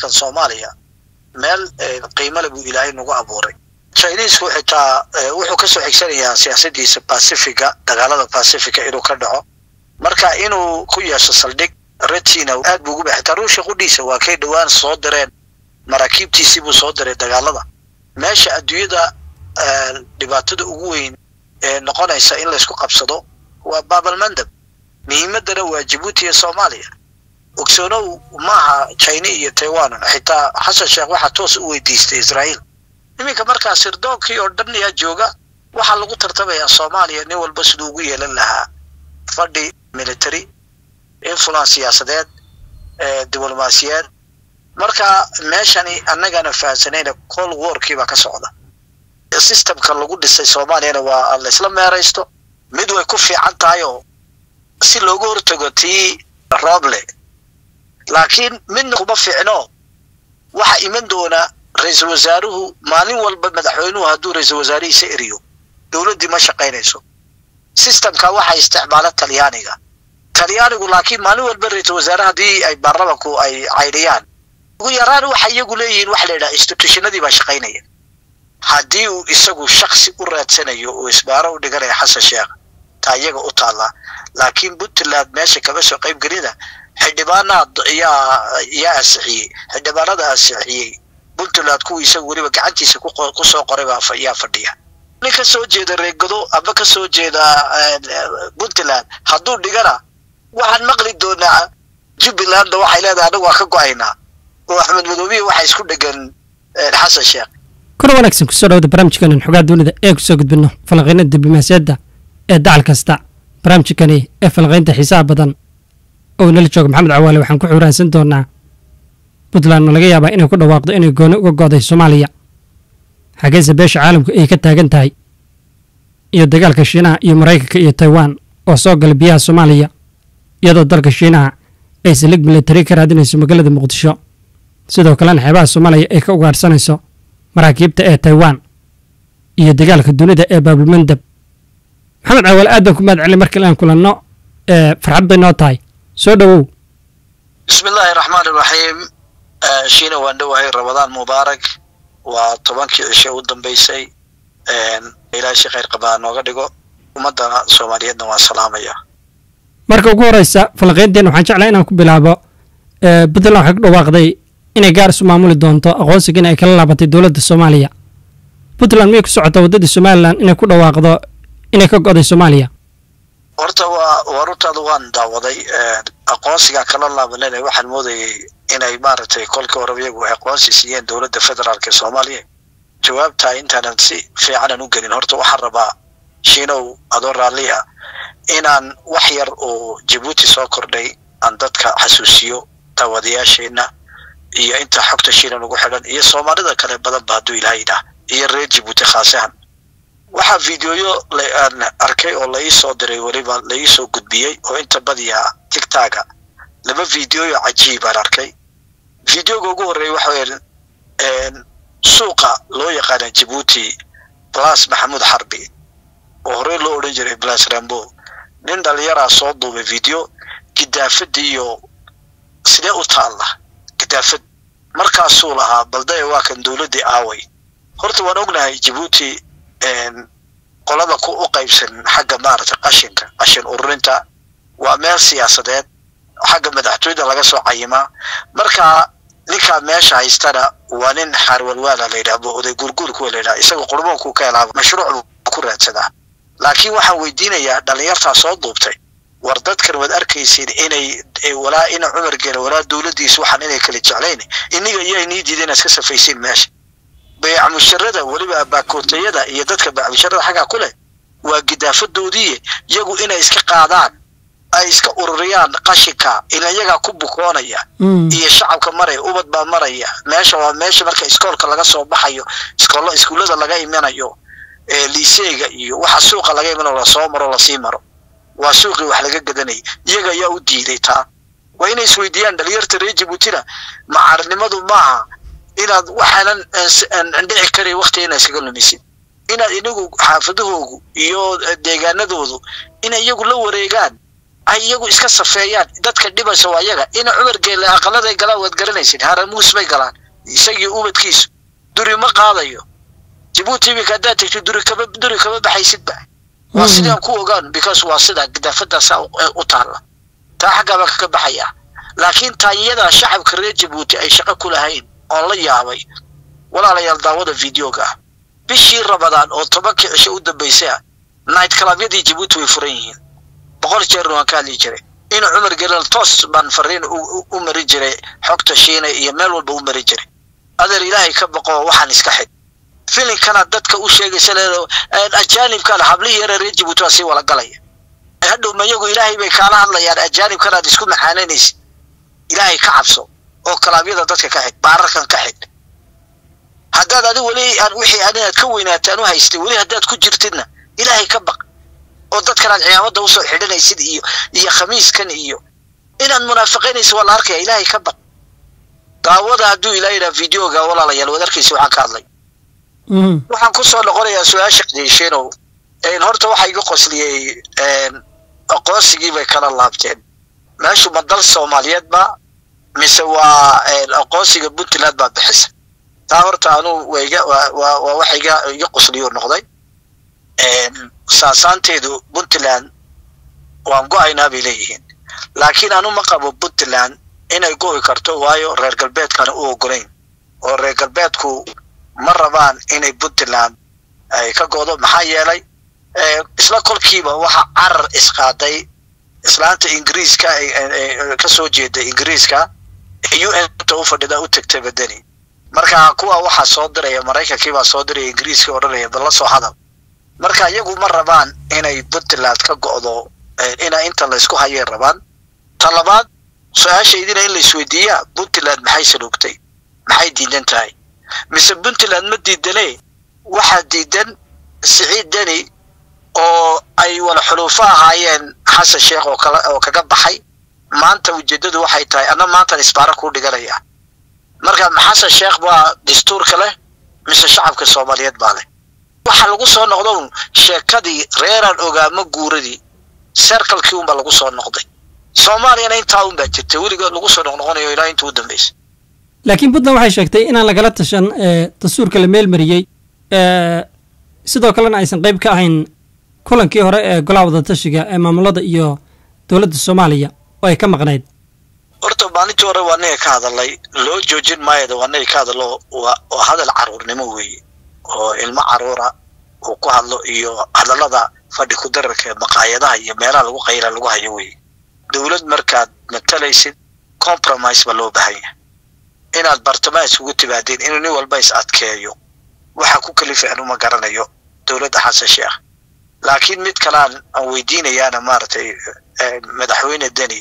dalkan soomaaliya meel qiimo le buu ilaahay nagu abuuray. Chinesku xitaa wuxuu ka soo xigsanayaa siyaasadiisa pacifica dagaalada pacifica inuu ka dhaco. Marka inuu ku yeesho saldhig redsiina aad buu ugu ba xitaa ruushka qudhiisa waa kay dhowaan soo direen maraakiibtiisii buu soo diray dagaalada. Meesha adduunyada dhibaatada ugu weyn ee noqonaysa in laysku qabsado waa babalmandab muhiimadana waa jabuuti iyo soomaaliya ogsoonow maaha china iyo taiwan. Xitaa xasan sheekh waxaa toos u weydiistay israa'iil. Iminka markaa sirdoonkii oo dhan ayaa jooga waxaa lagu tartamayaa soomaaliya nin walba siduu ugu yeelan lahaa fadhi military influence siyaasadeed diblomaasiyeed marka meeshani annagana fahamsanayna col warkiibaa ka socda. Systemka lagu dhisay soomaaliyana waa laysla meeraysto. Mid way ku fiican tahay oo si looga hortago tii roble laakiin midna kuma fiicno waxaa iman doona ra'iisul wasaaruhu maalin walba madaxweynuhu hadduu ra'iisul wasaarihiisa eriyo. Dowladdii ma shaqaynayso. Systemka waxaa isticmaala talyaaniga. Talyaanigu laakiin maalin walba ra'iisul wasaare haddii ay baarlamanku ay caydhiyaan ugu yaraan waxa iyagu leeyihiin waxa la yidhaha institutionadii baa shaqaynaya haddii uu isagu shaksi u raadsanayo uu isbaaro u dhiganaya xasan sheekh taa iyaga u taallaa. Laakiin puntland meesha kama soo qayb gelina xildhibaanaad yaa ansixiyey. Xildhibaanada ansixiyey. Puntland kuwii isagu weliba gacantiisa ku soo qoray baa yaa fadhiya. Nin ka soo jeeda reegado ama ka soo jeeda puntland hadduu dhigana waxaan maqli doonaa jubbalandna waxay leedahay anagu waa ka go'aynaa. Oo axmed madoobiya waxaa isku dhegan xasan sheekh. Kor wanaagsan ku soo dhawada barnaamijkanan xogaa dunida ee ku soo gudbino falanqaynada diblomaasiyadda ee dacal kasta barnaamijkani ee falanqaynta xiisaha badan oo nala jooga maxamed cawaale waxaan ku xuraansan doonaa puntland ma laga yaabaa inay ku dhawaaqdo inay gooni uga go'day soomaaliya. Xageese beesha caalamku ay ka taagan tahay iyo dagaalka shiinaha iyo maraykanka iyo taiwan oo soo gala biyaha soomaaliya iyadoo dalka shiinaha ay salig militari ka raadinayso magaalada muqdisho. Sidoo kalena xeebaha soomaaliya ay ka ugaadhsanayso maraakiibta ee taiwan iyo dagaalka dunida ee baabulmandab maxamed cawaale aad baan ku mahad celin markale kulanno farxad bay noo tahay soo dhowow bismi illaahi raxmaan iraxiim shiina waan dhowahay ramadaan mubaarak waa tobankii cishe u dambaysay ilaahay si khayr qabaa nooga dhigo. Ummadda soomaaliyeedna waan salaamaya. Marka ugu horeysa falanqaynteena waxaan jeclaa inaan ku bilaabo puntland waxay ku dhawaaqday inay gaar isu maamuli doonto aqoonsigiina ay kala laabatay dowladda soomaaliya. Puntland miyay ku socotaa waddadii somalilan inay ku dhawaaqdo inay ka go'day soomaaliya horta waa runtaada waan daawaday aqoonsigaan kala laabanayna waxaan moodayay inay maaragtay kolkii horeba iyagu aqoonsi siiyeen dowladda federaalk ee soomaaliya. Jawaabtaa intaanan si fiicanan u gelin. Horta waxaan rabaa shiinow adoo raalli ah inaan wax yar oo jabuuti soo kordhay aan dadka xasuusiyo daawadayaasheenna iyo inta xogta shiinan ugu xidhan iyo soomaalida kale badanba hadduu ilaahay idhaah iyo reer jabuuti khaasahan waxaa videoyo aan arkay oo la ii soo diray weliba la ii soo gudbiyey oo inta badiya tigtaga laba videoyo cajiibaan arkay. Videoga ugu horreeya waxa weya suuqa loo yaqaana jabuuti blas maxamuud xarbi oo horey loo odhan jiray blas rambo. Nin dhalinyaraa soo duubay video gidaafadii iyo sidee u taalla gidaafad markaasuu lahaa baldae waa kan dowladdii aaway. Horta waan ognahay jabuuti qolada ku u qaybsan xagga maaragtay qashinka qashin ururinta waa meel siyaasadeed. Xagga madaxtooyada laga soo cayimaa marka ninkaa meesha haystana waa nin xaarwalwaala la yidhaha oday guurguurkuwa la yidhaha isaga qurmoonku ka helaaba mashruuc ku raadsadaa laakiin waxaan weydiinayaa dhalinyartaa soo duubtay. War dadkan waad arkaysiin inay walaa ina cumar gela walaa dowladdiisa waxaan inay kala jeclayn. Iniga iyaa inii diida inaad iska safaysiin meesha bayacmusharada weliba baakootayada iyo dadka bayacmusharada xaggaa ku leh waa gidaafadoodii iyagu inay iska qaadaan ay iska ururiyaan qashinka ila iyagaa ku bukoonaya iyo shacabka maraya ubad baa maraya. Meesha waa meesha marka iskoolka laga soo baxayo iskoolo iskuullada laga imanayo liiseyga iyo waxa suuqa laga imanayo la soo maro la sii maro. Waa suuqii wax laga gadanayay iyaga ayaa u diiday taa waa inay isweydiiyaan dhalinyarta reer jabuutina macaarnimadu maaha inaad waxaanan dhici karay waktiga inaad iskaga lumisid inaad inigu xaafadahoogu iyo deegaanadoodu inay iyagu la wareegaan ay iyagu iska safeeyaan dadka dhibaysa waa iyaga. Ina cumar geelle aqaladay galaan waad garanaysid haramuus bay galaan isagii ubadkiisu duri ma qaadayo. Jibuuti iminka haddaad tegto duri kama baxaysidba waa sidaan ku ogaan because waa sida gadaafadaasa u taalla. Taa xaggaabaa kaga baxaya. Laakiin taanyada shacabka reer jabuuti ay shaqo ku lahayn oon la yaabay walaalayaal daawada videoga ah. Bishii rabadaan oo tobankii cisho u dambaysa night clubyadii jabuuti way furan yihiin. Boqol jeerna waan ka hadli jiray. In cumar gelal toos baan fariin u mari jiray xogta shiina iyo meel walba u mari jiray. Adeer ilaahay ka baqo waxaan iska xid. Filinkana dadka u sheegaysa leedo ajaanibkana hablihii yare reer jabuuti waa sii wala galaya. Hadhow mayagu ilaahay bay kaala hadlayaan ajaanibkan aad isku maxaanaynaysid ilaahay ka cabso oo kalaabyada dadka ka xid baararkan ka xid haddaad adi weli aan wixii inaad ka weynaataan u haystay weli haddaad ku jirtidna ilaahay ka baq oo dadkan aad ciyaamada u soo xidhanaysid iyo iyo khamiiskan iyo. Inaad munaafiqaynaysid waa la arkaya ilaahay ka baq. Daawada hadduu ilaa yidhaha videoga walaalayaal waad arkaysa waxaan ka hadlay. Waxaan ku soo noqonayaa su'aasha qdeysheenow horta waxaa iga qosliyey aqoonsigii bay kala laabteen. Meeshu ma dal soomaaliyeed ba mise waa aqoonsiga puntland baa bixisa. Taa horta anuu waa waxa iga qosliyo noqday. Saasaanteedu puntland waan go'aynaa bay leeyihiin. Laakiin anu ma qabo puntland inay go'i karto waayo reer galbeedkana u ogolayn oo reer galbeedku ma rabaan inay puntland ay ka go'do. Maxaa yeelay isla kolkiiba waxa carar isqaaday islaanta ingiriiska ka soo jeeda ingiriiska u n ta u fadhida u tegtay badani. Marka kuwa waxaa soo diraya maraykankiibaa soo diraya ingiriiska odhanaya bal la soo hadal. Marka iyagu ma rabaan inay puntland ka go'do ina inta laysku hayay rabaan. Ta labaad su'aashaydina in laisweydiiyaa puntland maxay saluugtay maxay diidan tahay? Mise puntland ma diidane waxaa diidan siciid deni oo ay wala xuluufo ahaayeen xasan sheekh oo oo kaga baxay maanta ujeeddadu waxay tahay anna maantan isbaaro kuu dhiganaya. Marka xasan sheekh baa dastuurka leh mise shacabka soomaaliyeed baa leh. Waxaa lagu soo noqdo un sheekadii reeraan ogaamo guuradii serkalkii unbaa lagu soo noqday. Soomaaliyana intaa un baa jirta weligood lagu soo noqnoqonayo ilaa inta u dambaysa laakiin puntland waxay sheegtay inaan lagala tashan dastuurka la meelmariyey sidoo kalena aysan qayb ka ahayn kulankii hore ee golaha wadatashiga ee maamulada iyo dowladda soomaaliya oo ay ka maqnayd. Horta maalintii hore waa naga ka hadalay loo joojin maayada waa naga ka hadalo waa hadal caruurnimo weeye oo ilmo caruura uu ku hadlo iyo hadallada fadhi ku dararka ee maqaayadaha iyo meelaha lagu qayla lagu hayo weeye. Dowlad markaad matalaysid compromise ba loo baahan yahay. Inaad bartamaha isugu timaadeen inuu nin walba is adkeeyo. Waxaa ku kalifay anuma garanayo dowladda xasan sheekh laakiin mid kalean aan weydiinayaana maaragtay madaxweyne deni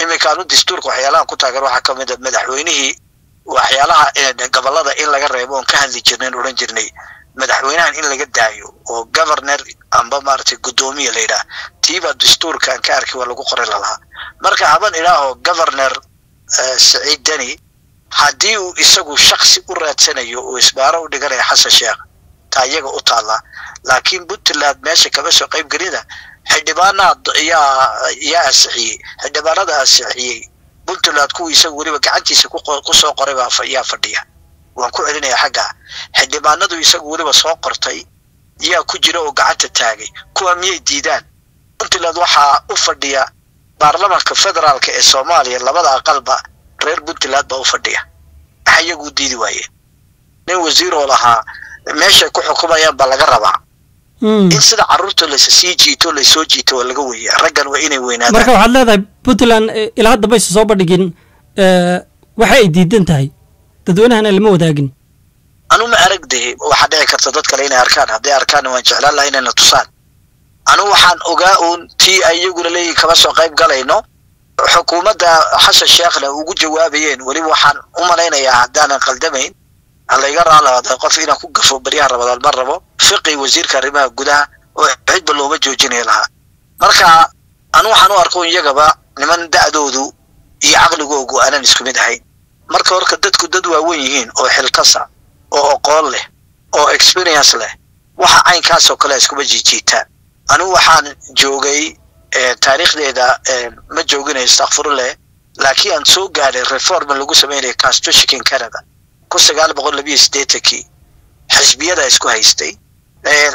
iminkaanu dastuurka waxyaalaha ku taagan waxaa ka mid a madaxweynihii waxyaalaha gobollada in laga reebo oon ka hadli jirnayn odhan jirnay. Madaxweynahan in laga daayo oo governor amba maaragtay guddoomiya la yidhaah tiibaa dastuurkaan ka arki waa lagu qori lalahaa marka haban idhaaho governor saciid deni haddii uu isagu shaksi u raadsanayo uu isbaaro u dhiganaya xasan sheekh taa iyaga u taallaa laakiin puntland meesha kama soo qayb gelida xildhibaanaa yaa yaa ansixiyey xildhibaanada ansixiyey puntland kuwii isagu weliba gacantiisa ku soo qoray yaa fadhiya. Waan ku celinaya xagga. Xildhibaanadu isagu weliba soo qortay yaa ku jira oo gacanta taagay. Kuwa miyay diidaan? Puntland waxaa u fadhiya baarlamanka federaalka ee soomaaliya labada aqalba reer puntland baa u fadhiya. Waxa iyagu diidi waayeen nin wasiiroo lahaa meeshay ku xukumayaan baa laga rabaa in sida carruurta laysa sii jiito laysoo jiito waa laga weeya raggan waa inay weynaadaan. Marka waxaad leedahay puntland ilaa hadda baysa soo bandhigin waxa ay diidan tahay. Dadweynahana lama wadaagin. Anu ma aragde waxaa dhici karta dad kale inay arkaan. Hadday arkaanna waan jeclaan laha inayna tusaan. Anu waxaan ogaa uun tii ay iyaguna leeyihiin kama soo qayb galayno. Xukuumadda xasan sheekhna ugu jawaabayeen weliba waxaan u malaynayaa haddaanan qaldamayn halayga raalaada qof inaan ku gafo baryaha rabadaan ma rabo? Fiqi wasiirka arrimaha gudaha oo cidba looma joojinay lahaa. Marka anu waxaan u arko iyagaba niman da'doodu iyo caqligoogu aanan isku mid ahayn marka horka dadku dad waawen yihiin oo xilkasa oo oqoon leh oo experience leh waxa caynkaasoo kale iskuma jiijiitaan anigu waxaan joogay taariikhdeeda ma jooginayo istakfiruleh laakiin aan soo gaadhay reforma lagu sameynaya constitutionka canada kun sagaal boqol xisbiyada isku haystay.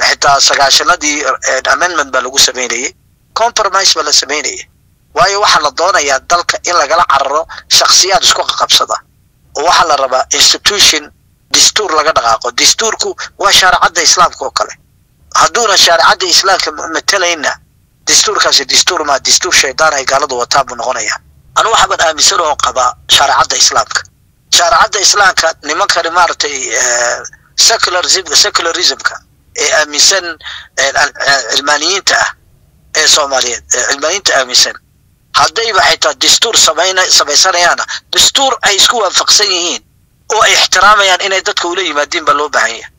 Xitaa sagaashanadii amendment baa lagu sameynayay. Compromise baa la sameynaya waayo waxaa la doonayaa dalka in lagala cararo shaksiyaad isku qaqabsada oo waxaa la rabaa institution dastuur laga dhaqaaqo. Dastuurku waa shaaricadda islaamka oo kale. Hadduuna shaaricadda islaamka matalayna dastuurkaasi dastuur maa dastuur shaydaan ay gaaladu wataan buu noqonaya anu waxaban aaminsan oo qabaa shaaricadda islaamka shaaricadda islaamka nimankani maaragtay secularism secularismka ee aaminsan cilmaaniyiinta ah ee soomaaliyeed ee cilmaaniyiinta aaminsan. Haddayba xitaa dastuur samayna samaysanayaana dastuur ay isku waafaqsan yihiin oo ay ixtiraamayaan inay dadka ula yimaadiin baa loo baahan yahay.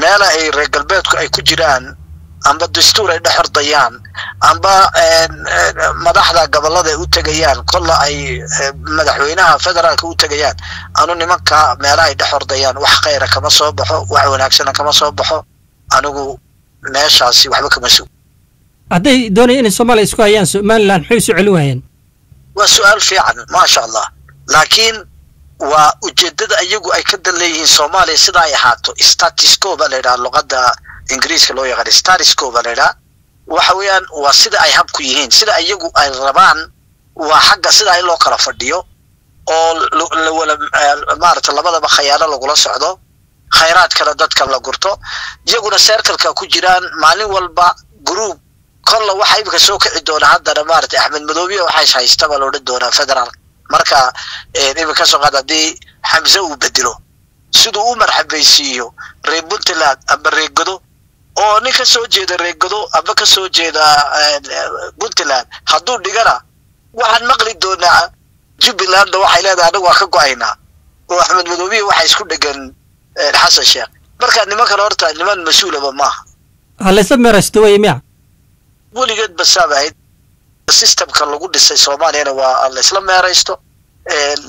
Meela ay reer galbeedku ay ku jiraan amba dastuur ay dhex ordayaan amba madaxda gobollada ay u tegayaan kolla ay madaxweynaha federaalka u tegayaan anu nimanka meelaha ay dhex ordayaan wax khayra kama soo baxo wax wanaagsana kama soo baxo anigu meeshaasi waxba kama sugo. Hadday doonaya inay soomaaliya isku hayaan somalilan maxay isu celin waayeen? Waa su'aal fiican maasha allah. Laakiin waa ujeedada iyagu ay ka dan leeyihiin soomaaliya sida ay ahaato statisco baa la yidhaha luqadda ingiriiska loo yaqaan statisco baa la yidhaha waxa weeyaan waa sida ay habku yihiin sida iyagu ay rabaan waa xagga sida in loo kala fadhiyo oo lawala maarata labadaba khayaano lagula socdo khayraadkana dadka la gurto iyaguna seerkalka ku jiraan maalin walba group kolla waxa imika soo kici doona haddana maarata axmed madoobiya waxays haysta baa la odhan doonaa federaal marka imika soo qaad haddii xamse uu bedelo siduu u marxabaysiiyo reer puntland amba reegado oo nin ka soo jeeda reegado amba ka soo jeeda puntland hadduu dhigana waxaan maqli doonaa jubbalandna waxay leedahay anagu waa ka go'aynaa. Oo axmed madoobiya waxa isku dhegan xasan sheekh. Marka nimankan horta niman mas'uulaba maaha halaysa meeraysto weye miya? Weligeed basaab ahayd. Systemka lagu dhisay soomaaliyana waa laysla meeraysto.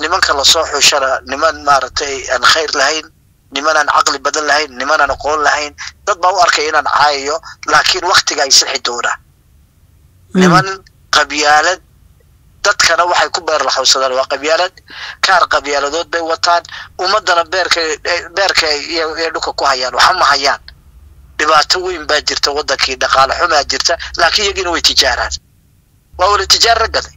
Nimanka la soo xushana niman maaragtay aan khayr lahayn niman aan caqli badan lahayn niman aan aqoon lahayn dad baa u arkaya inaan caayayo laakiin waktiga ay sixi doonaa niman qabyaalad dadkana waxay ku beer laxawsadaan waa qabyaalad. Kaar qabyaaladood bay wataan ummadana beerka beerka iyo dhulka ku hayaan waxa ma hayaan. Dhibaato weyn baa jirta waddankii dhaqaale xumaa jirta laakiin iyagiina way tijaaraan. Waa wala tijaar raggaday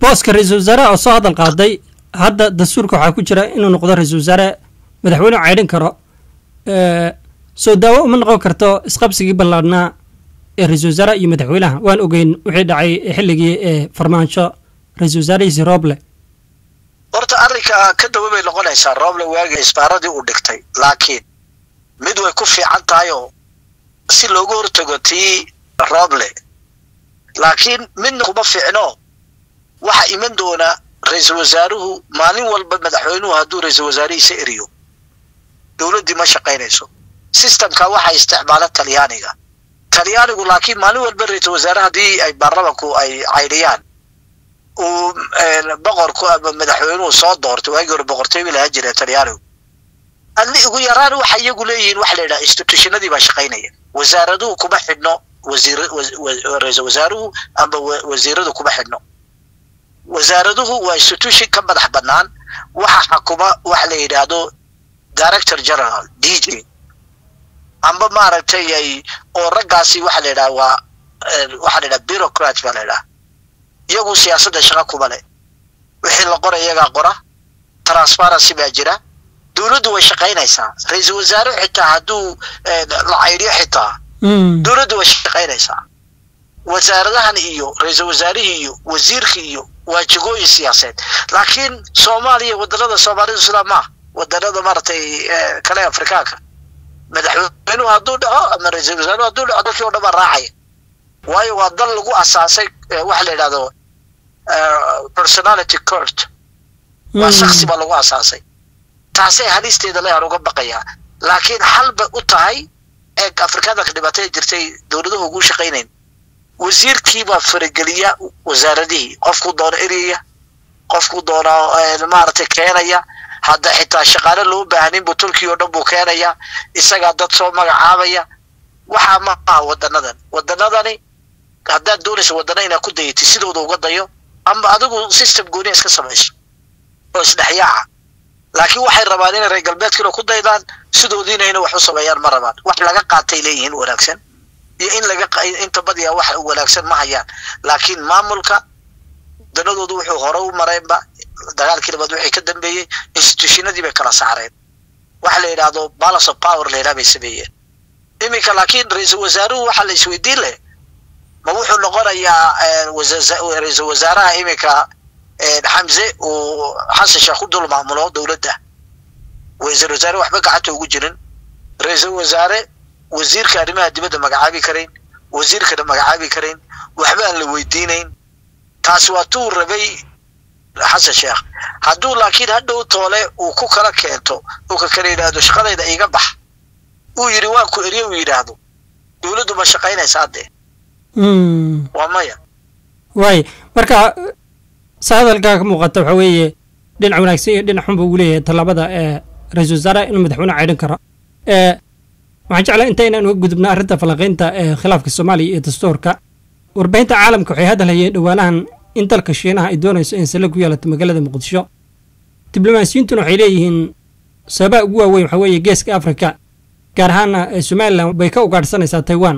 booska ra'iisul wasaaraha oo soo hadal qaaday hadda dastuurka waxaa ku jira inuu noqdo ra'iisul wasaare madaxweynuhu caydhin karo. Soo daawo uma noqon karto isqabsigii ballaadhnaa ee ra'iisul wasaaraha iyo madaxweynaha. Waan ogeyn wixii dhacay xilligii ee farmaansho ra'iisul wasaarihiisi rooble horta arrinka ka dawa bay noqonaysaa rooble waagii isbaaradii uu dhigtay laakiin mid way ku fiican tahay oo si loogu hortago tii rooble laakiin midna kuma fiicno waxaa iman doona ra'iisul wasaaruhu maalin walba madaxweynuhu hadduu ra'iisul wasaarihiisa eriyo dowladdii ma shaqaynayso. Systemka waxaa isticmaala talyaaniga. Talyaanigu laakiin maalin walba ra'iisul wasaare haddii ay baarlamanku ay caydhiyaan uu boqorku ama madaxweynuhu soo doortay waagii hore boqortooy bay lahaan jireen talyaanigu. Ugu yaraan waxa iyagu leeyihiin waxa la yidhaha institutionadii baa shaqaynaya. Wasaaraduhu kuma xidhno ra'iisul wasaaruhu amba wasiiradu kuma xidhno wasaaraduhu waa institution ka madax bannaan. Waxa xakuma waxa la yidhaahdo director general d j. Amba maaragtay ay oo raggaasi waxa la yidhaha waa waxa la yidhaha bureaucrat baa la yidhaha iyagu siyaasadda shaqa kuma leh. Wixii la qora iyagaa qora. Transparency baa jira. Dowladdu way shaqaynaysaa. Ra'iisul wasaare xitaa hadduu la caydhiyo xitaa. Dowladdu way shaqaynaysaa. Wasaaradahan iyo ra'iisul wasaarihii iyo wasiirkii iyo waa jegooyin siyaaseed laakiin soomaaliya wadanada soomaalidu sidaa maaha wadanada maaragtay kale afrikaanka. Madaxweynuhu hadduu dhaco ama ra'iisul wasaaruhu hadduu dhaco dadkii o dhan baa raacaya. Waayo waa dal lagu asaasay waxa la yidhahdo personality court. Waa shaksi baa lagu asaasay. Taasay halisteeda lehan uga baqayaa laakiin xal bay u tahay eeg afrikaanka dhibaatada jirtay dowladuhu ugu shaqaynayn wasiirkiibaa farageliya wasaaradihii. Qofkuu doono eriyaya qofkuu doono maaragtay keenaya. Hadda xitaa shaqaale loo baahanin buu turkiya oo dhan buu keenaya. Isagaa dad soo magacaabaya. Waxaa ma aha wadanadan wadanadani haddaad doonaysa wadana inaad ku dayatid sidooda uga dayo ama adigu system gooniya iska samayso oo isdhexyaaca laakiin waxay rabaan inay reer galbeedkiina ku daydaan sidoodiina inay wax u sameeyaan ma rabaan. Wax laga qaatay leeyihiin wanaagsan iyo in laga inta badiyaa wax wanaagsan ma hayaan. Laakiin maamulka wadanadoodu wuxuu hore u mareenba dagaalkii labaad wixii ka dambeeyey institutionadii bay kala saareen. Waxa la yidhaahdo balance of power la yidhaha bay sameeyeen. Iminka laakiin ra'iisul wasaaruhu waxaa la isweydiin leh ma wuxuu noqonayaa ra'iisul wasaaraha iminka xamse uu xasan sheekh ku dul maamulo dowladda. Ra'iisul wasaare waxba gacanta ugu jirin. Ra'iisul wasaare wasiirka arrimaha dibadda magacaabi karayn wasiirkana magacaabi karayn waxba aan la weydiinayn. Taasi waa tuu rabay xasan sheekh hadduu laakiin hadhow toole uu ku kala keento uu ka kala yidhaahdo shaqadayda iga bax. Uu yidhi waan ku eriye uu yidhaahdo. Dowladdu ma shaqaynaysaa dee waa maya. Waay marka sa hadalkaa ka muuqata waxa weeye dhinac wanaagsan iyo dhinac xunba uu leeyahay tallaabada ee ra'iisul wasaaraha inuu madaxweyne caydhin karo waxaan jeclaa intaynaan uga gudubna arrinta falanqaynta ee khilaafka soomaaliya iyo dastuurka warbaahinta caalamka waxay hadalhayeen dhowaanahan in dalka shiinaha ay doonayso in sale ku yeelato magaalada muqdisho. Diblomaasiyiintuna waxay leeyihiin sababaha ugu waaweyn waxaa weeye geeska afrika gaar ahaana somalilan bay ka ugaadhsanaysaa taiwan.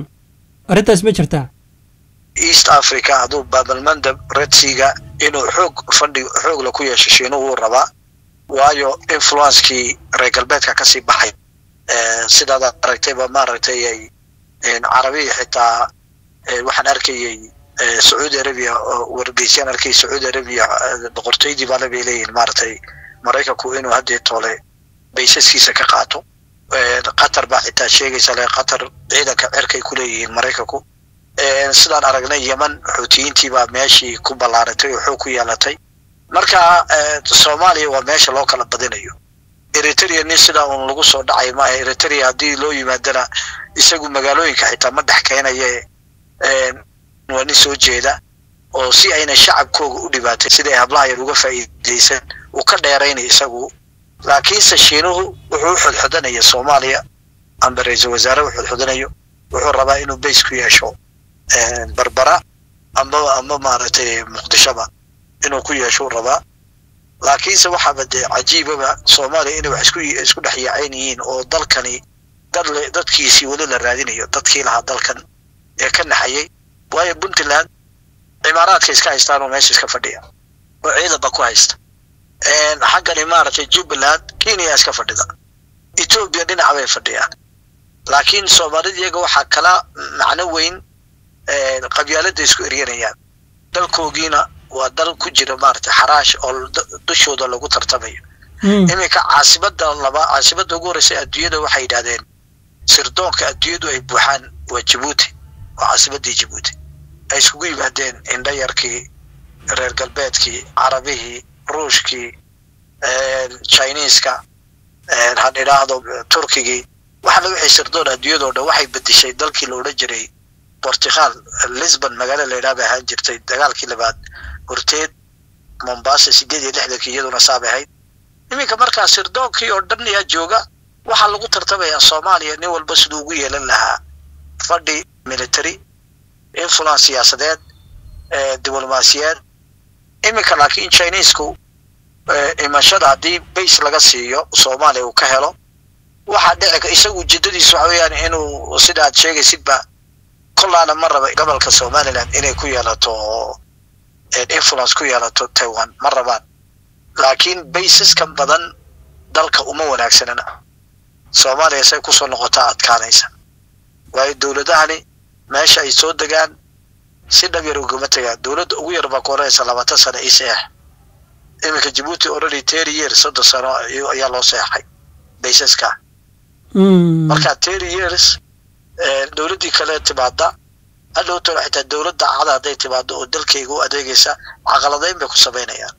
Arrintaas ma jirtaa east africa hadduu baabalmandab redsiga inuu xoog fadhi xoogla ku yeesho shiinuhu uu rabaa waayo influencekii reer galbeedka ka sii baxay sidaad aragtayba maaragtay ay carabiya xitaa waxaan arkayay sacuudi arabia wargeysyaan arkay sacuudi arabia boqortooydii baale bay leeyihiin maaragtay maraykanku inuu haddii toole baysaskiisa ka qaato. Qatar baa xitaa sheegaysa le qatar ciidanka cerkay ku leeyihiin maraykanku. Sidaan aragnay yeman xuutiyiintii baa meeshii ku ballaaratay oo xoog ku yeelatay. Marka soomaaliya waa meesha loo kala badinayo eritrea nin sidaa uun lagu soo dhacay maaha eritrea haddii loo yimaadana isagu magaalooyinka xitaa ma dhex keenaye waa nin soo jeeda oo si ayna shacabkooga u dhibaatay siday hablaha yar uga faa'iidaysan uu ka dheeraynay isagu. Laakiinse shiinuhu wuxuu u soomaaliya amba ra'iisul wasaare u xodxodanayo wuxuu rabaa inuu bays ku yeesho barbara amba amba maaragtay muqdishoba inuu ku yeesho u rabaa laakiinse waxaaba dee cajiibaba soomaaliya inay wax isku dhex yaacayn yihiin oo dalkani dad le dadkiisii weli la raadinayo dadkii lahaa dalkan ee ka naxayay. Waayo puntland cimaaraadka iska haystaan oo meesha iska fadhiya oo ciidanba ku haysta. Xaggani maaragtay jubbaland kenya iska fadhida. Etoobiya dhinaca bay fadhiyaan. Laakiin soomaalida iyaga waxaa kala macno weyn qabyaalada isku eryanayaan. Dalkoogiina waa dal ku jira maaragtay xaraash oo dushooda lagu tartamayo. Iminka caasimada laba caasimada ugu horeysa adduunyada waxay yidhahdeen sirdoonka adduunyadu ay buuxaan waa jabuuti waa caasimadii jabuuti ay iskugu yimaadeen indhayarkii reer galbeedkii carabihii ruushkii chiniiska han idhaahdo turkigii. Waxaana wixii sirdoon adduunyadoo dhan waxay bedeshay dalkii la odhan jiray bortugal lisbon magaalo la yidhaha bay ahaan jirtay dagaalkii labaad horteed mombasa sideed iyo lixdankii iyaduna saabay ahayd. Iminka markaa sirdoonkii oo dhan ayaa jooga waxaa lagu tartamayaa soomaaliya nin walba siduu ugu yeelan lahaa. Fadhi military influence siyaasadeed diblomaasiyeed iminka laakiin chinisku imashada haddii base laga siiyo soomaaliya uu ka helo waxaa dhici isagu ujeedadiisu waxa weeyaan inuu sida aad sheegaysidba kollaana ma raba gobolka somaliland inay ku yeelato influence ku yeelato taiwan ma rabaan. Laakiin baseskan badan dalka uma wanaagsanana. Soomaaliya say ku soo noqotaa adkaanaysa. Waayo dowladahani meesha ay soo degaan si dhab yar ugama tegaan dowladda ugu yar baa ku horeysa labaatan sano ii seex. Iminka jabuuti already thirty years soddon sano ayaa loo seexay baseska marka thirty years dowladdii kale timaada hadhowto xitaa dowladda cada hadday timaado oo dalkayga u adeegaysa caqaladeyn bay ku samaynayaan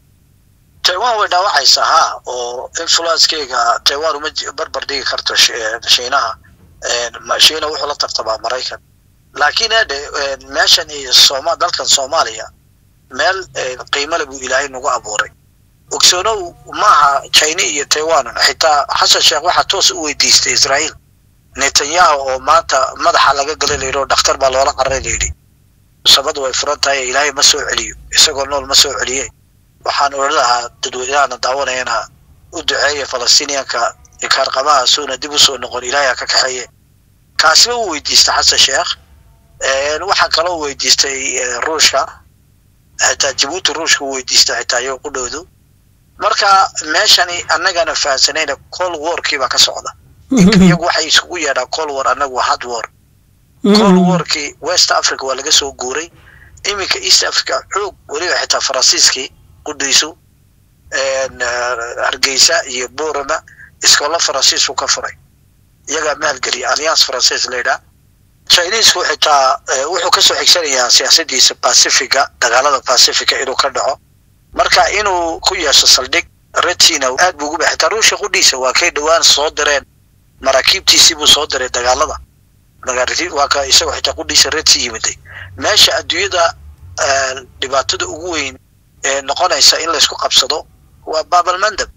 taiwan way dhaawacaysaa ha oo influencekeyga taiwan uma barbar dhigi karto shiinaha. Shiina wuxuu la tartamaa maraykan. Laakiin ede meeshan iyo sooma dalkan soomaaliya meel qiimale buu ilaahay nagu abuuray. Ogsoonow maaha china iyo taiwan xitaa xasan sheekh waxaa toos u weydiistay israa'iil netanyahu oo maanta madaxa laga layidhi oo dhakhtar baa loola cararay layidhi sabadu way furan tahay ilaahay ma soo celiyo isagoo nool ma soo celiye waxaan odhan lahaa dadweynahana daawanayana u duceeya falastiiniyanka ikaarqabaha suuna dib u soo noqon ilaahay ha ka kaxeeye. Kaasiba uu weydiistay xasan sheekh. Waxaa kaloo weydiistay ruushka. Xitaa jabuuti ruushka uu weydiistay xitaa iyago ku dhowdu marka meeshani annagana fahamsanayna col warkii baa ka socda iyagu waxay isugu yeedhaan col war annagu hard war. Col warkii west africa waa laga soo guuray. Iminka east africa xoog weliba xitaa faransiiskii qudhiisu hargeysa iyo borama iskoolla faransiisku ka furay. Iyagaa maalgeliya alliance faransiis laydhaa chinesku xitaa wuxuu ka soo xigsanayaa siyaasadiisa pacifica dagaalada pacifica inuu ka dhaco. Marka inuu ku yeesho saldhig redsiina aad buu uguba xitaa ruushka qudhiisa waa kay dhowaan soo direen maraakiibtiisii buu soo diray dagaalada. Waa ka isagoo xitaa qudhiisa redsi yimiday meesha adduunyada dhibaatada ugu weyn ee noqonaysa in laysku qabsado waa baabalmandab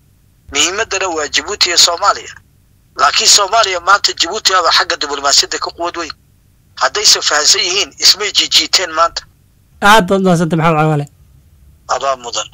muhiimadana waa jabuuti iyo soomaaliya. Laakiin soomaaliya maanta jabuuti aba xagga diblomaasiyadda ka quwad weyn. Haddayse fahansan yihiin ismay jijiiteen maanta. Aad baad mahadsanta maxamed cawaale adaa mudan